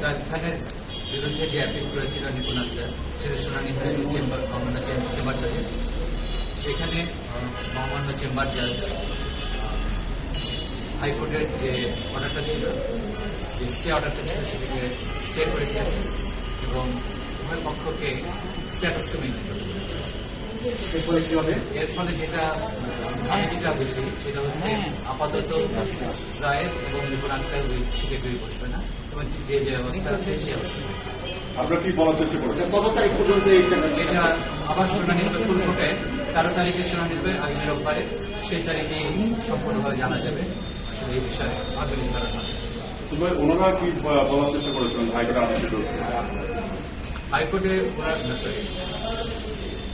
জাহিদ খানের বিরুদ্ধে যে অ্যাপিল করেছিল নিপুণ আক্তার সেটা শুনানি হয়েছে চেম্বার চেম্বার জাজে সেখানে মহামান্য চেম্বার জাজ হাইকোর্টের যে অর্ডারটা ছিল যে স্টে অর্ডারটা ছিল সেটাকে স্টে করে দিয়েছে এবং উভয় পক্ষকে স্ট্যাটাস টু মেনটেন করতে এর ফলে যেটা আমি যেটা বুঝি সেটা হচ্ছে আপাতত জায়েদ এবং আক্তার ওই সিটে কেউ বসবে না এবং যে যে অবস্থা আছে সেই অবস্থা। আপনারা কি বলার চেষ্টা করছেন কত তারিখ পর্যন্ত এই এটা আবার শুনানি হবে তেরো তারিখে শুনানি হবে আগামী রোববারে। সেই তারিখে সম্পূর্ণভাবে জানা যাবে আসলে এই বিষয়ে আগামী ধারণা তবে ওনারা কি বলার চেষ্টা করেছেন হাইকোর্টের আদেশের হাইকোর্টে ওরা না,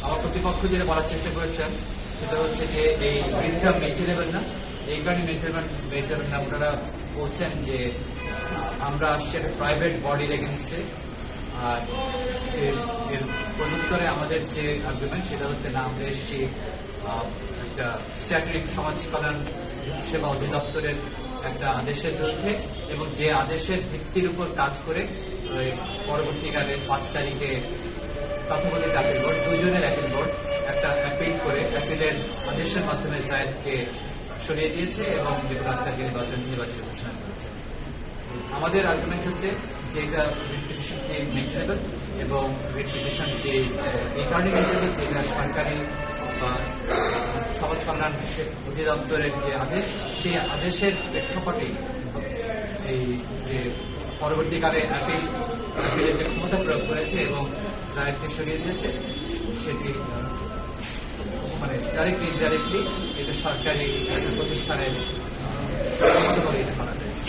আমার প্রতিপক্ষ যেটা বলার চেষ্টা করেছেন সেটা হচ্ছে যে এই রিটটা মেনটেনেবেল না, এই কারণে মেনটেনেবেল মেনটেনেবেল না, ওনারা বলছেন যে আমরা আসছি একটা প্রাইভেট বডির এগেনস্টে আর এর প্রযুক্তরে আমাদের যে আর্গুমেন্ট সেটা হচ্ছে না, আমরা এসছি একটা স্ট্যাটিক সমাজ কল্যাণ সেবা অধিদপ্তরের একটা আদেশের বিরুদ্ধে এবং যে আদেশের ভিত্তির উপর কাজ করে পরবর্তীকালে পাঁচ তারিখে তথাকথিত অ্যাপিল বোর্ড দুজনের অ্যাপিল বোর্ড একটা অ্যাপিল করে অ্যাপিলের আদেশের মাধ্যমে জায়েদকে সরিয়ে দিয়েছে এবং বিপুল আক্তারকে নির্বাচন নির্বাচিত ঘোষণা করেছে। আমাদের আর্গুমেন্ট হচ্ছে যে এটা রিপিটিশনকে মেনটেনেবল এবং রিপিটিশন যে এই কারণে মেনটেনেবল যে এটা সরকারি বা সমাজ কল্যাণ অধিদপ্তরের যে আদেশ, সেই আদেশের প্রেক্ষাপটেই এই যে পরবর্তীকালে অ্যাপিল অ্যাপিলের যে ক্ষমতা প্রয়োগ করেছে এবং জায়েদকে সরিয়ে দিয়েছে, সেটি ডাইরেক্টলি ইনডাইরেক্টলি এটা সরকারি প্রতিষ্ঠানের আহ, এটা করা হয়েছে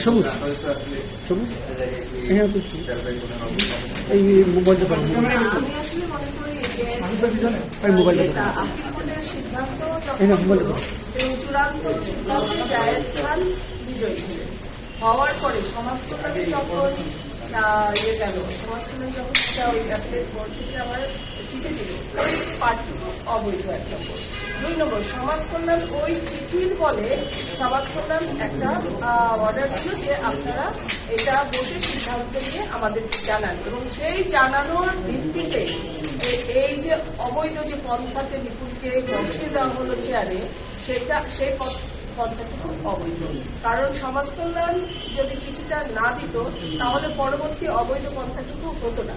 সবুজ। সবুজ? এই মোবাইলটা এই এই না, চূড়ান্ত সিদ্ধান্তে হওয়ার পরে আহ, ইয়ে গেল। সমাজ কল্যাণ যখন এটা ওই অ্যাপিলেট বোর্ড থেকে আমার চিঠি দিল ওই পার্টটুকু অবৈধ একটা বোর্ড দুই নম্বর, সমাজ কল্যাণ ওই চিঠির বলে সমাজ কল্যাণ একটা অর্ডার দিল যে আপনারা এটা বসে সিদ্ধান্ত নিয়ে আমাদেরকে জানান। এবং সেই জানানোর ভিত্তিতে এই যে অবৈধ যে পন্থাতে নিপুণকে বসিয়ে দেওয়া হলো চেয়ারে সেটা, সেই পন্থাটি খুব অবৈধ কারণ সমাজ কল্যাণ যদি চিঠিটা না দিত, তাহলে পরবর্তী অবৈধ পন্থাটুকু হতো না।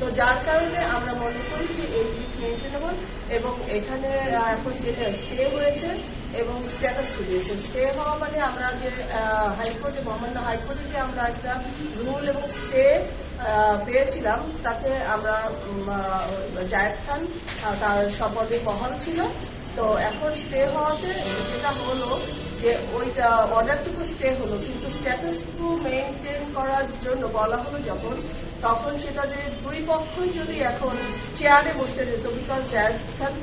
তো যার কারণে আমরা মনে করি যে এই মেনটেনেবল এবং এখানে এখন যেটা স্টে হয়েছে এবং স্ট্যাটাস দিয়েছে স্টে হওয়া মানে আমরা যে হাইকোর্টে, মহামান্য হাইকোর্টে যে আমরা একটা রুল এবং স্টে পেয়েছিলাম, তাতে আমরা জায়েদ খান তার শপথে বহাল ছিল। তো এখন স্টে হওয়াতে যেটা হলো যে ওইটা অর্ডারটুকু স্টে হলো, কিন্তু স্ট্যাটাসটুকু মেনটেন করার জন্য বলা হলো যখন, তখন সেটা যে দুই পক্ষই যদি এখন চেয়ারে বসতে যেত বিকজ দ্যাট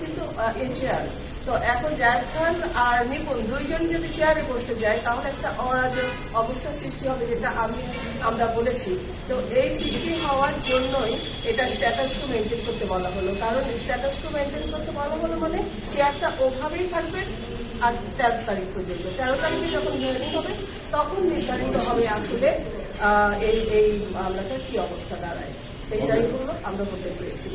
কিন্তু এ চেয়ার তো এখন জায়দ খান আর নিপুণ দুইজন যদি চেয়ারে বসতে যায়, তাহলে একটা অরাজক অবস্থা সৃষ্টি হবে যেটা আমি, আমরা বলেছি। তো এই সৃষ্টি হওয়ার জন্যই এটা স্ট্যাটাস টু মেনটেন করতে বলা হলো। কারণ স্ট্যাটাস টু মেনটেন করতে বলা হলো মানে চেয়ারটা ওভাবেই থাকবে আর তেরো তারিখ পর্যন্ত। তেরো তারিখে যখন হিয়ারিং হবে, তখন নির্ধারিত হবে আসলে এই এই মামলাটার কি অবস্থা দাঁড়ায়। এইটাই হলো আমরা বলতে চেয়েছি।